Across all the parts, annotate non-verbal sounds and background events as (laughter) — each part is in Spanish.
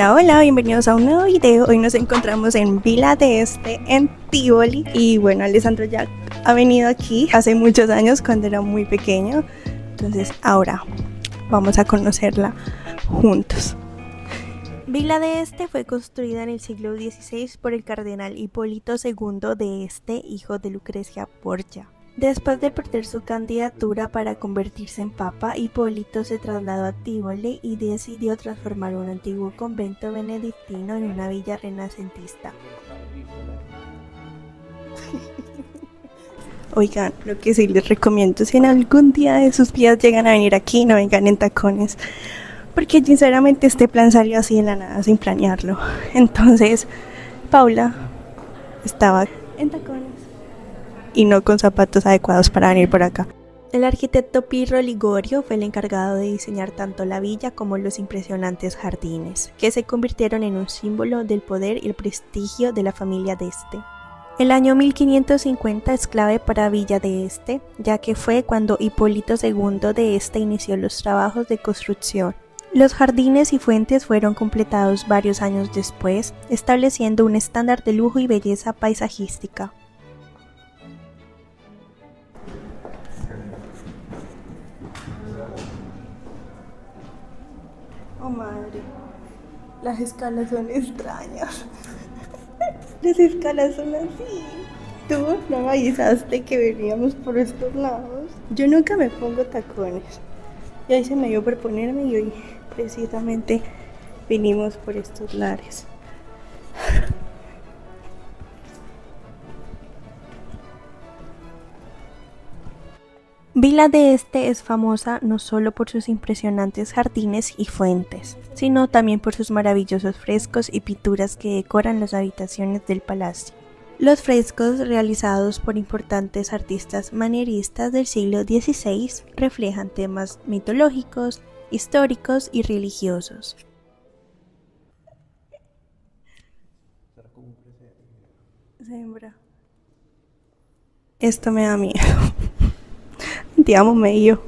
Hola, hola, bienvenidos a un nuevo video. Hoy nos encontramos en Vila de Este, en Tivoli. Y bueno, Alessandro ya ha venido aquí hace muchos años cuando era muy pequeño. Entonces ahora vamos a conocerla juntos. Vila de Este fue construida en el siglo XVI por el cardenal Hipólito II de Este, hijo de Lucrecia Borgia. Después de perder su candidatura para convertirse en papa, Hipólito se trasladó a Tivoli y decidió transformar un antiguo convento benedictino en una villa renacentista. (laughs) Oigan, lo que sí les recomiendo si en algún día de sus vidas llegan a venir aquí, no vengan en tacones. Porque sinceramente este plan salió así de la nada, sin planearlo. (laughs) Entonces, Paula estaba en tacones y no con zapatos adecuados para venir por acá. El arquitecto Pirro Ligorio fue el encargado de diseñar tanto la villa como los impresionantes jardines, que se convirtieron en un símbolo del poder y el prestigio de la familia de este. El año 1550 es clave para Villa de Este, ya que fue cuando Hipólito II de Este inició los trabajos de construcción. Los jardines y fuentes fueron completados varios años después, estableciendo un estándar de lujo y belleza paisajística. Las escalas son extrañas. (laughs) Las escalas son así. Tú no me avisaste que veníamos por estos lados. Yo nunca me pongo tacones. Y ahí se me dio por ponerme y hoy precisamente vinimos por estos lares. Vila de Este es famosa no solo por sus impresionantes jardines y fuentes, sino también por sus maravillosos frescos y pinturas que decoran las habitaciones del palacio. Los frescos realizados por importantes artistas manieristas del siglo XVI reflejan temas mitológicos, históricos y religiosos. Esto me da miedo. Te amo, medio.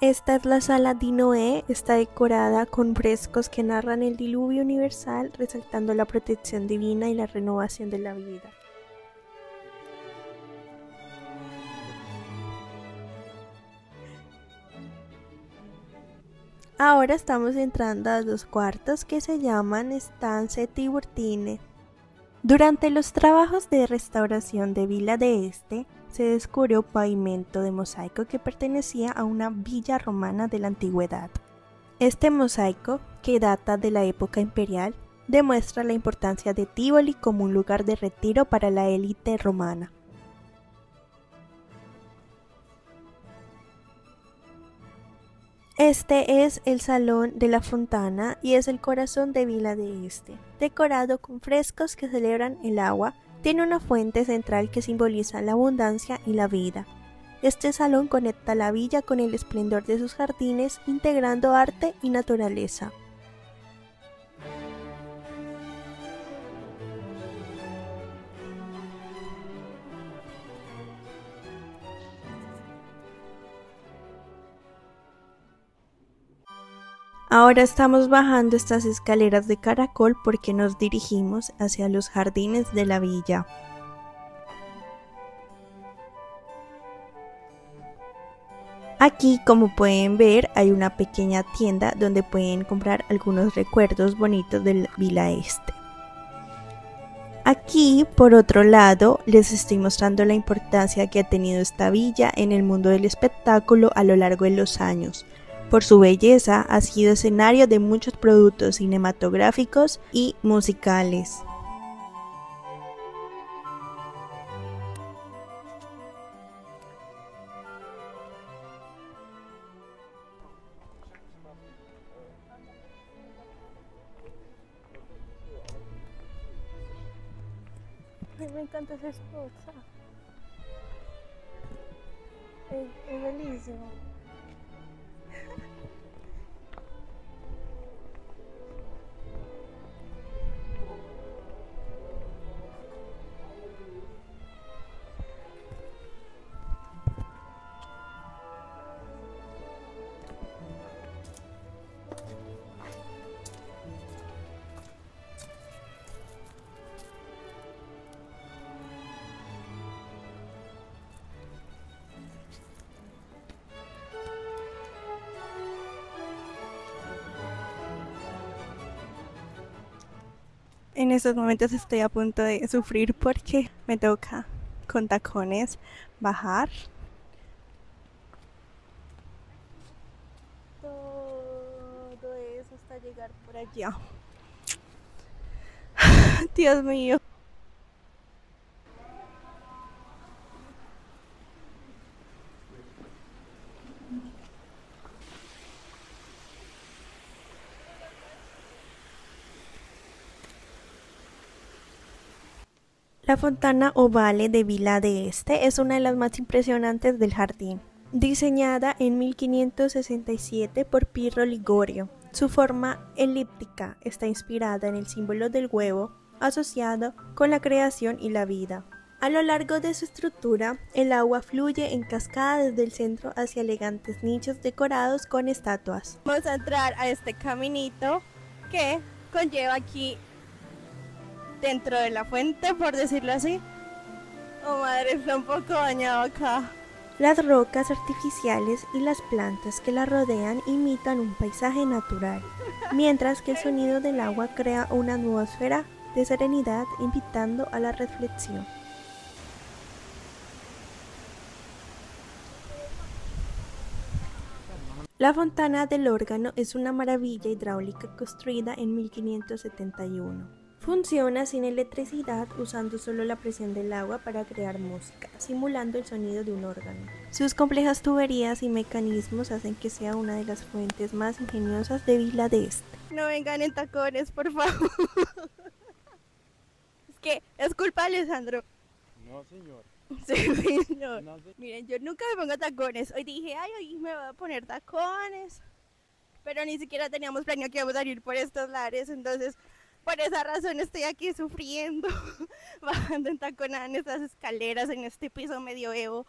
Esta es la sala de Noé, está decorada con frescos que narran el diluvio universal, resaltando la protección divina y la renovación de la vida. Ahora estamos entrando a dos cuartos que se llaman Estance Tiburtine. Durante los trabajos de restauración de Vila de Este, se descubrió pavimento de mosaico que pertenecía a una villa romana de la antigüedad. Este mosaico, que data de la época imperial, demuestra la importancia de Tivoli como un lugar de retiro para la élite romana. Este es el Salón de la Fontana y es el corazón de Vila de Este, decorado con frescos que celebran el agua tiene una fuente central que simboliza la abundancia y la vida. Este salón conecta la villa con el esplendor de sus jardines, integrando arte y naturaleza. Ahora estamos bajando estas escaleras de caracol porque nos dirigimos hacia los jardines de la villa. Aquí, como pueden ver, hay una pequeña tienda donde pueden comprar algunos recuerdos bonitos del Vila Este. Aquí, por otro lado, les estoy mostrando la importancia que ha tenido esta villa en el mundo del espectáculo a lo largo de los años. Por su belleza ha sido escenario de muchos productos cinematográficos y musicales. me encanta esa esposa. Es, es bellísimo. En estos momentos estoy a punto de sufrir porque me toca con tacones bajar. Por allá. (sighs) Dios mío. La fontana ovale de Vila de Este es una de las más impresionantes del jardín. Diseñada en 1567 por Pirro Ligorio, su forma elíptica está inspirada en el símbolo del huevo asociado con la creación y la vida. A lo largo de su estructura, el agua fluye en cascada desde el centro hacia elegantes nichos decorados con estatuas. Vamos a entrar a este caminito que conlleva aquí dentro de la fuente, por decirlo así. Oh madre, está un poco bañado acá. Las rocas artificiales y las plantas que la rodean imitan un paisaje natural, mientras que el sonido del agua crea una atmósfera de serenidad invitando a la reflexión. La fontana del órgano es una maravilla hidráulica construida en 1571. Funciona sin electricidad usando solo la presión del agua para crear música, simulando el sonido de un órgano. Sus complejas tuberías y mecanismos hacen que sea una de las fuentes más ingeniosas de Vila de Este. No vengan en tacones, por favor. (laughs) es que es culpa de Alessandro. No, señor. (laughs) Sí, señor. Miren, yo nunca me pongo tacones. Hoy dije, ay, hoy me voy a poner tacones. Pero ni siquiera teníamos planeado que íbamos a ir por estos lares, entonces por esa razón estoy aquí sufriendo, (laughs) bajando en taconada en estas escaleras, en este piso medioevo.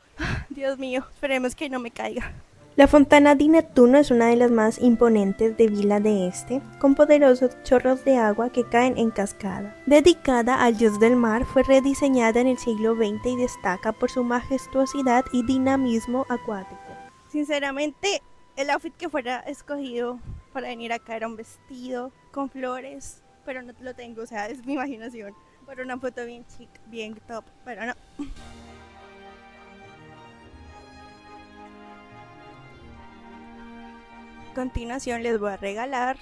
Dios mío, esperemos que no me caiga. La fontana di Neptuno es una de las más imponentes de Vila de Este, con poderosos chorros de agua que caen en cascada. Dedicada al dios del mar, fue rediseñada en el siglo XX y destaca por su majestuosidad y dinamismo acuático. Sinceramente, el outfit que fuera escogido para venir acá era un vestido con flores, pero no lo tengo, o sea, es mi imaginación. Por una foto bien chic, bien top, pero no. A continuación les voy a regalar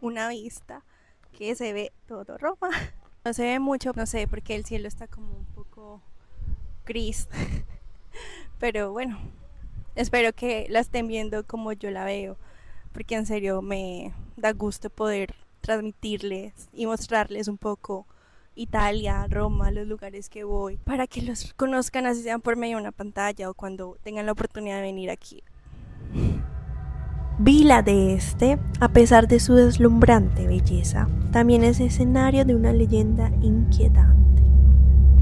una vista que se ve todo Roma. No se ve mucho, no sé, porque el cielo está como un poco gris. (laughs) Pero bueno, espero que la estén viendo como yo la veo, porque en serio me da gusto poder transmitirles y mostrarles un poco Italia, Roma, los lugares que voy, para que los conozcan así sean por medio de una pantalla o cuando tengan la oportunidad de venir aquí. Vila de Este, a pesar de su deslumbrante belleza, también es escenario de una leyenda inquietante.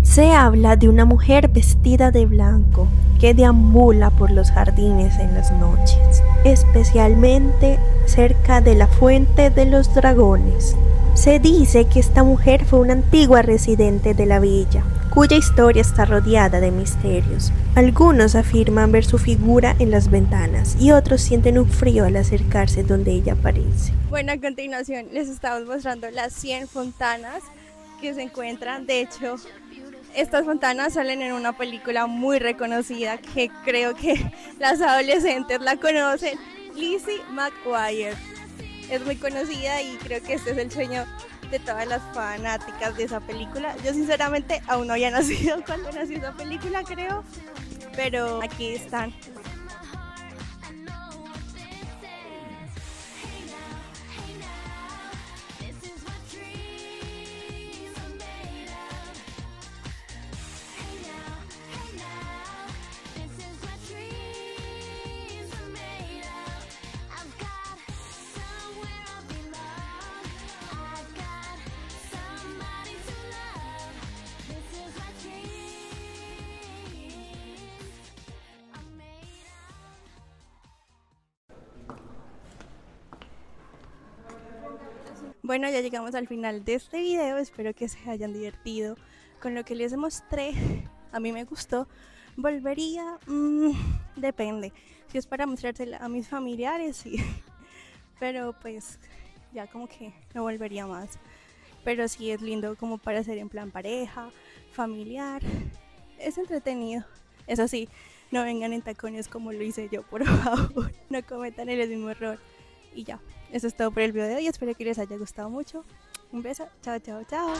Se habla de una mujer vestida de blanco que deambula por los jardines en las noches, especialmente cerca de la fuente de los dragones. Se dice que esta mujer fue una antigua residente de la villa, cuya historia está rodeada de misterios. Algunos afirman ver su figura en las ventanas y otros sienten un frío al acercarse donde ella aparece. Bueno, a continuación les estamos mostrando las 100 fontanas que se encuentran, de hecho, estas fontanas salen en una película muy reconocida que creo que (laughs) las adolescentes la conocen, Lizzie McGuire. Es muy conocida y creo que este es el sueño de todas las fanáticas de esa película. Yo sinceramente aún no había (laughs) nacido cuando nació esa película, creo, pero aquí están Bueno, ya llegamos al final de este video. Espero que se hayan divertido con lo que les mostré. (laughs) A mí me gustó. Volvería, mm, depende. Si es para mostrársela a mis familiares, sí. (laughs) Pero pues ya como que no volvería más. pero sí es lindo como para hacer en plan pareja, familiar, es entretenido. Eso sí, no vengan en tacones como lo hice yo, por (laughs) favor, no cometan el mismo error. Y ya, eso es todo por el video de hoy, espero que les haya gustado mucho. Un beso, chao, chao, chao.